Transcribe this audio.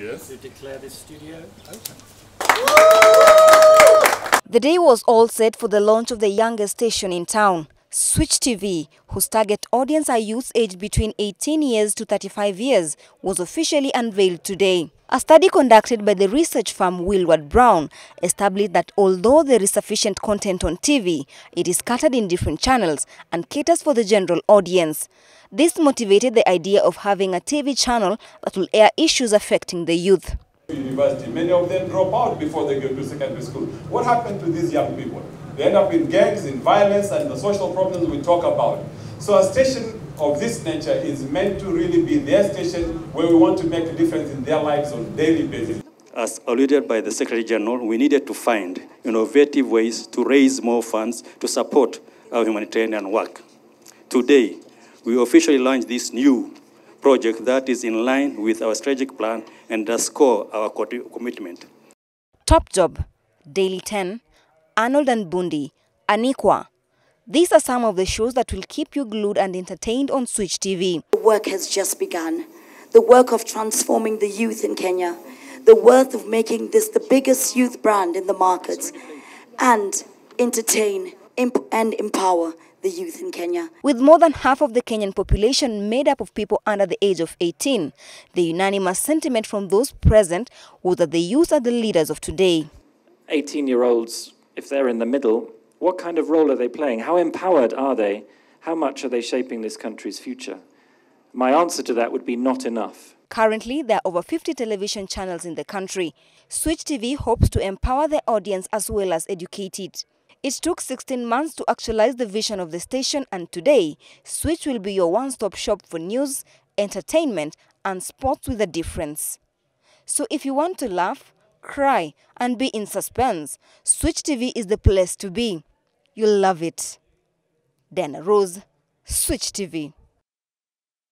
Yes. To declare this studio open. The day was all set for the launch of the youngest station in town, Switch TV, whose target audience are youths aged between 18 years to 35 years, was officially unveiled today. A study conducted by the research firm Millward Brown established that although there is sufficient content on TV, it is scattered in different channels and caters for the general audience. This motivated the idea of having a TV channel that will air issues affecting the youth. University, many of them drop out before they go to secondary school. What happened to these young people? They end up in gangs, in violence, and the social problems we talk about. So a station of this nature is meant to really be their station where we want to make a difference in their lives on a daily basis. As alluded by the Secretary General, we needed to find innovative ways to raise more funds to support our humanitarian work. Today, we officially launched this new project that is in line with our strategic plan and underscore our commitment. Top Job, Daily 10, Arnold and Bundy, Anikwa. These are some of the shows that will keep you glued and entertained on Switch TV. The work has just begun. The work of transforming the youth in Kenya. The work of making this the biggest youth brand in the market. And entertain and empower the youth in Kenya. With more than half of the Kenyan population made up of people under the age of 18, the unanimous sentiment from those present was that the youth are the leaders of today. 18-year-olds, if they're in the middle, what kind of role are they playing? How empowered are they? How much are they shaping this country's future? My answer to that would be not enough. Currently, there are over 50 television channels in the country. Switch TV hopes to empower their audience as well as educate it. It took 16 months to actualize the vision of the station and today, Switch will be your one-stop shop for news, entertainment and sports with a difference. So if you want to laugh, cry and be in suspense, Switch TV is the place to be. You'll love it. Dana Rose, Switch TV.